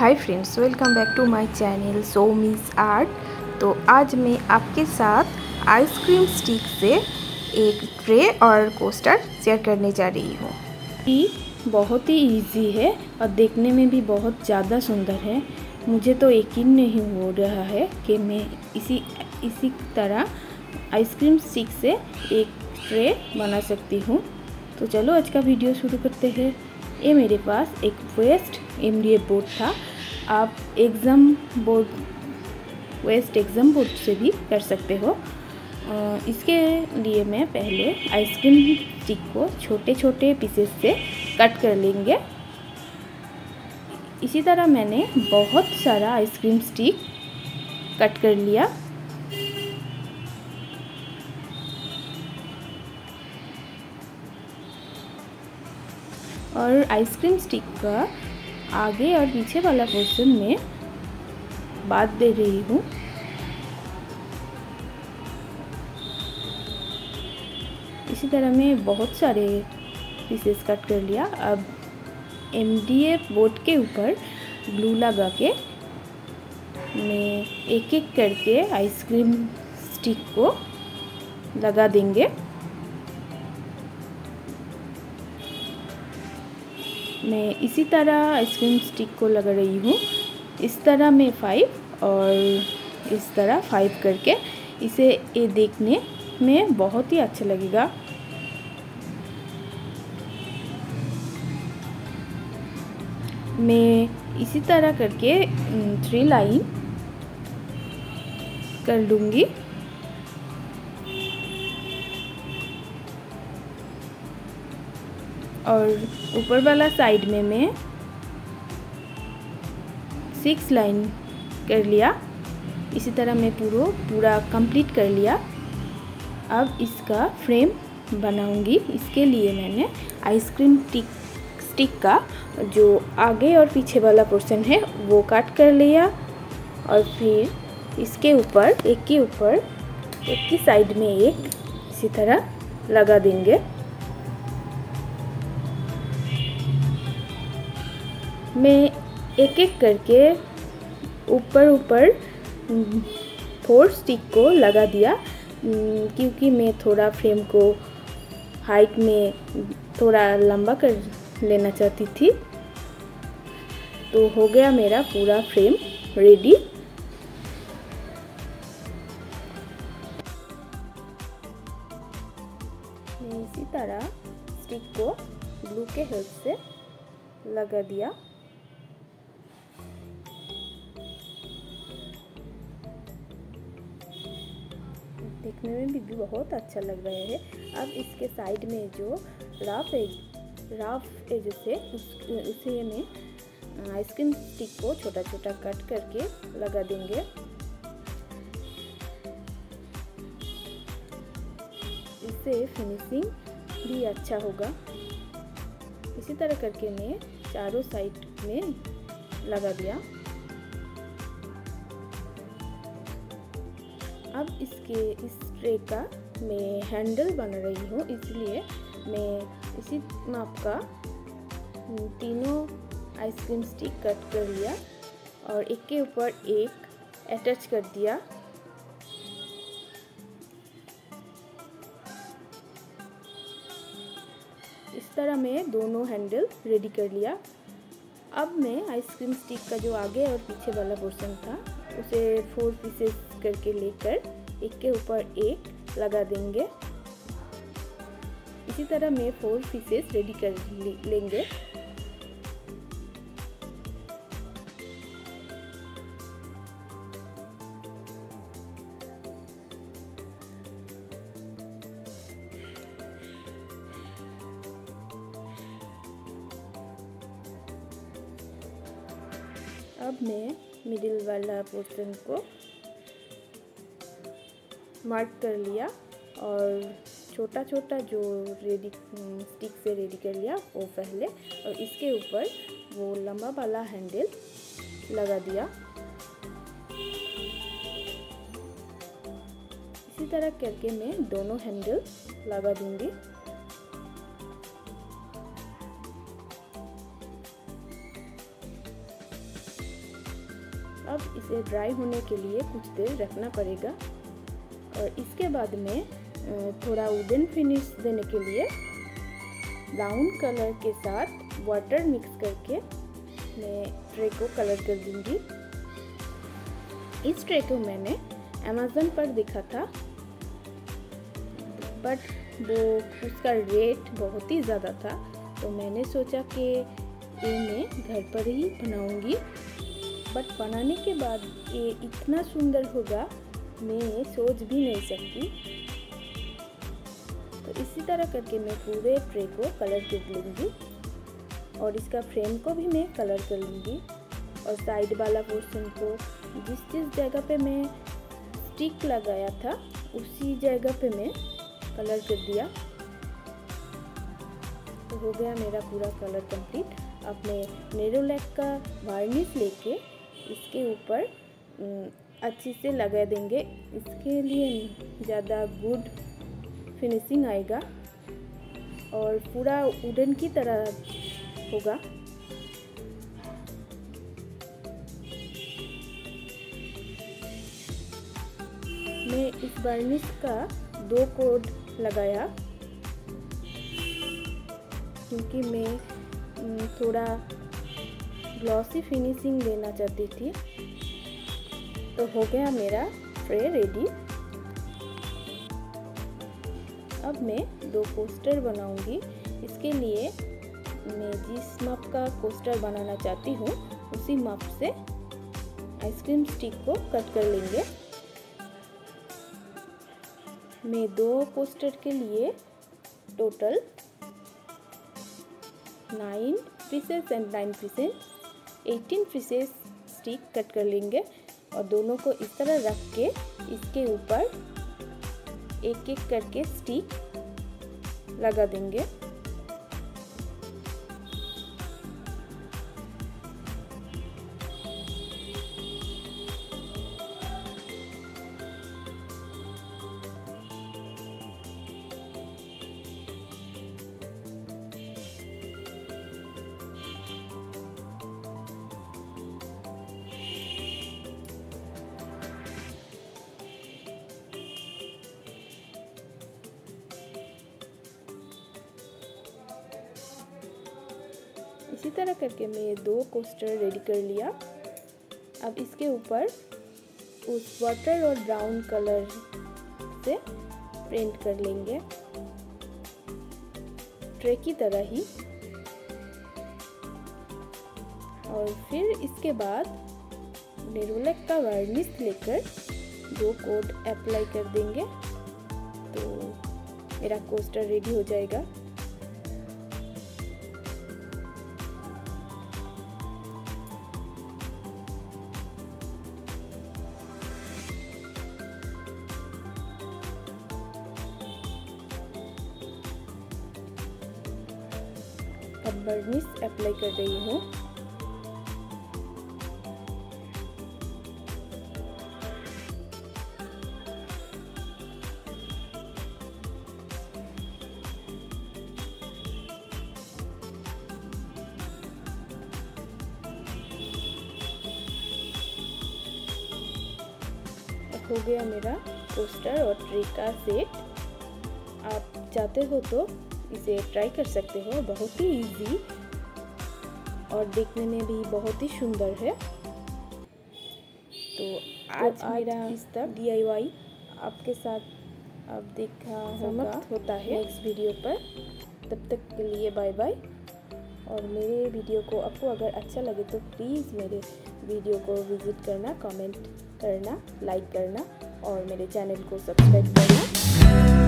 Hi friends welcome back to my channel so miss art तो आज मैं आपके साथ आइसक्रीम स्टिक से एक ट्रे और कोस्टर शेयर करने जा रही हूँ। ये बहुत ही इजी है और देखने में भी बहुत ज़्यादा सुंदर है। मुझे तो यकीन नहीं हो रहा है कि मैं इसी इसी तरह आइसक्रीम स्टिक से एक ट्रे बना सकती हूँ। तो चलो आज का वीडियो शुरू करते हैं। ये मेरे पास एक वेस्ट एमडीए बोर्ड था। आप exam board, west exam board से भी कर सकते हो। इसके लिए मैं पहले आइसक्रीम स्टिक को छोटे छोटे पीसेस से कट कर लेंगे। इसी तरह मैंने बहुत सारा आइसक्रीम स्टिक कट कर लिया। और आइसक्रीम स्टिक का आगे और पीछे वाला पोर्शन में बात दे रही हूँ। इसी तरह मैं बहुत सारे पीसेस कट कर लिया। अब एमडीएफ बोर्ड के ऊपर ग्लू लगा के मैं एक एक करके आइसक्रीम स्टिक को लगा देंगे। मैं इसी तरह आइसक्रीम स्टिक को लगा रही हूँ। इस तरह मैं फाइव और इस तरह फाइव करके इसे ये देखने में बहुत ही अच्छा लगेगा। मैं इसी तरह करके थ्री लाइन कर लूँगी। और ऊपर वाला साइड में मैं सिक्स लाइन कर लिया। इसी तरह मैं पूरा पूरा कंप्लीट कर लिया। अब इसका फ्रेम बनाऊँगी। इसके लिए मैंने आइसक्रीम टिक स्टिक का जो आगे और पीछे वाला पोर्शन है, वो काट कर लिया। और फिर इसके ऊपर, एक के ऊपर, एक की साइड में एक इसी तरह लगा देंगे। मैं एक एक करके ऊपर ऊपर, फोर स्टिक को लगा दिया। क्योंकि मैं थोड़ा फ्रेम को हाइट में थोड़ा लंबा कर लेना चाहती थी। तो हो गया मेरा पूरा फ्रेम रेडी। मैं इसी तरह स्टिक को ग्लू के हेल्प से लगा दिया। देखने में भी बहुत अच्छा लग रहा है। अब इसके साइड में जो राफ एज राफ एज से उस में आइसक्रीम स्टिक को छोटा छोटा कट करके लगा देंगे। इससे फिनिशिंग भी अच्छा होगा। इसी तरह करके मैं चारों साइड में लगा दिया। अब इसके, इस ट्रे का मैं हैंडल बना रही हूँ, इसलिए मैं इसी माप का तीनों आइसक्रीम स्टिक कट कर लिया और एक के ऊपर एक अटैच कर दिया। इस तरह मैं दोनों हैंडल रेडी कर लिया। अब मैं आइसक्रीम स्टिक का जो आगे और पीछे वाला पोर्शन था, उसे फोर पीसेस करके लेकर एक के ऊपर एक लगा देंगे। इसी तरह मैं फोर पीसेस रेडी कर लेंगे। अब मैं मिडिल वाला पोर्शन को मार्क कर लिया और छोटा छोटा जो रेडी स्टिक से रेडी कर लिया, वो पहले और इसके ऊपर वो लंबा वाला हैंडल लगा दिया। इसी तरह करके मैं दोनों हैंडल लगा दूँगी। अब इसे ड्राई होने के लिए कुछ देर रखना पड़ेगा। और इसके बाद में थोड़ा वुडन फिनिश देने के लिए ब्राउन कलर के साथ वाटर मिक्स करके मैं ट्रे को कलर कर दूँगी। इस ट्रे को मैंने अमेज़न पर देखा था बट वो, उसका रेट बहुत ही ज़्यादा था तो मैंने सोचा कि ये मैं घर पर ही बनाऊँगी। बट बनाने के बाद ये इतना सुंदर होगा, मैं सोच भी नहीं सकती। तो इसी तरह करके मैं पूरे ट्रे को कलर कर लूँगी। और इसका फ्रेम को भी मैं कलर कर लूँगी। और साइड वाला पोर्शन को जिस जिस जगह पे मैं स्टिक लगाया था, उसी जगह पे मैं कलर कर दिया। तो हो गया मेरा पूरा कलर कंप्लीट। मैं नेरोलैक का वार्निश लेके इसके ऊपर अच्छी से लगा देंगे। इसके लिए ज़्यादा गुड फिनिशिंग आएगा और पूरा उडन की तरह होगा। मैं इस बर्निश का दो कोड लगाया, क्योंकि मैं थोड़ा ग्लॉसी फिनिशिंग देना चाहती थी। तो हो गया मेरा ट्रे रेडी अब मैं दो पोस्टर बनाऊँगी। इसके लिए मैं जिस माप का कोस्टर बनाना चाहती हूँ, उसी माप से आइसक्रीम स्टिक को कट कर लेंगे। मैं दो पोस्टर के लिए total nine pieces and nine pieces eighteen pieces stick cut कर लेंगे और दोनों को इस तरह रख के इसके ऊपर एक एक करके स्टिक लगा देंगे। इसी तरह करके मैं ये दो कोस्टर रेडी कर लिया। अब इसके ऊपर उस वाटर और ब्राउन कलर से प्रिंट कर लेंगे। ट्रे की तरह ही। और फिर इसके बाद नेरोलक का वार्निश लेकर दो कोट अप्लाई कर देंगे। तो मेरा कोस्टर रेडी हो जाएगा। अब बर्निश अप्लाई कर रही हूँ। हो गया मेरा पोस्टर और ट्री का सेट आप चाहते हो तो इसे ट्राई कर सकते हो। बहुत ही इजी और देखने में भी बहुत ही सुंदर है। तो आज, तो मेरा इस तक। डी आपके साथ अब देखा होगा होता है। नेक्स्ट वीडियो पर। तब तक के लिए बाय बाय और मेरे वीडियो को आपको अगर अच्छा लगे तो प्लीज़ मेरे वीडियो को विज़िट करना कमेंट करना लाइक करना और मेरे चैनल को सब्सक्राइब करना।